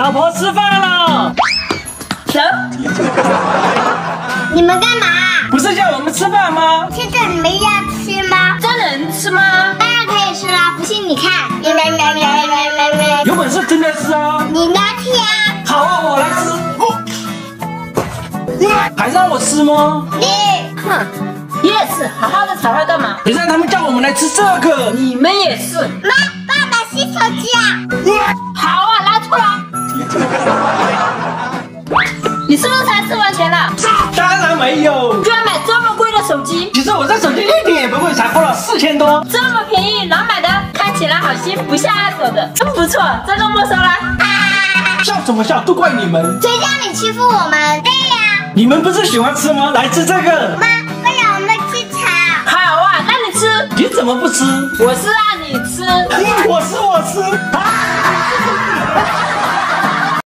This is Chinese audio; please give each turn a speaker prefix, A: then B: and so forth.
A: 老婆吃饭了。
B: 走。
C: 你们干嘛？
A: 不是叫我们吃饭吗？
C: 现在你们要吃吗？
B: 这能吃吗？
C: 当然可以吃啦，不信你看。
A: 有本事真的吃啊！
C: 你拿去啊！
A: 好啊，我来吃。还让我吃吗？
C: 你
B: 哼，也是，好好的炒它干嘛？
A: 你让他们叫我们来吃这个。
B: 你们也是。
C: 妈，
B: 你是不是才吃完钱了？
A: 当然没有。
B: 居然买这么贵的手机？
A: 其实我这手机一点也不贵，才花了四千多。
B: 这么便宜，哪买的？看起来好新，不像二手的，真不错。这个没收了。
A: 笑什么笑？都怪你们！
C: 谁叫你欺负我们？对呀。
A: 你们不是喜欢吃吗？来吃这个。
C: 妈，不然我们去炒。
B: 好啊，那你吃。
A: 你怎么不吃？
B: 我是让你吃。
A: 我是我。